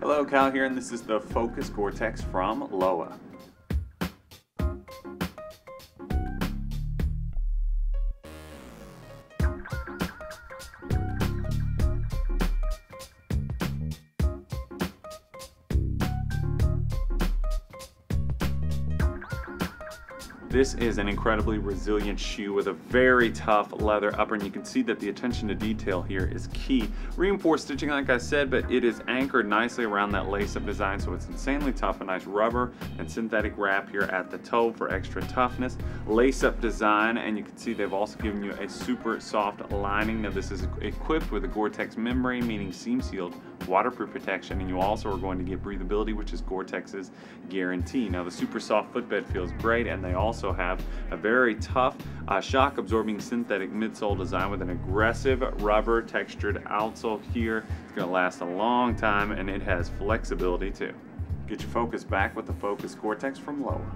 Hello, Cal here, and this is the Focus Gore-Tex from Lowa. This is an incredibly resilient shoe with a very tough leather upper and you can see that the attention to detail here is key. Reinforced stitching like I said, but it is anchored nicely around that lace-up design so it's insanely tough. A nice rubber and synthetic wrap here at the toe for extra toughness. Lace-up design and you can see they've also given you a super soft lining. Now this is equipped with a Gore-Tex membrane meaning seam sealed waterproof protection and you also are going to get breathability which is Gore-Tex's guarantee. Now the super soft footbed feels great and they also have a very tough uh, shock absorbing synthetic midsole design with an aggressive rubber textured outsole here. It's going to last a long time and it has flexibility too. Get your focus back with the Focus Gore-Tex from Lowa.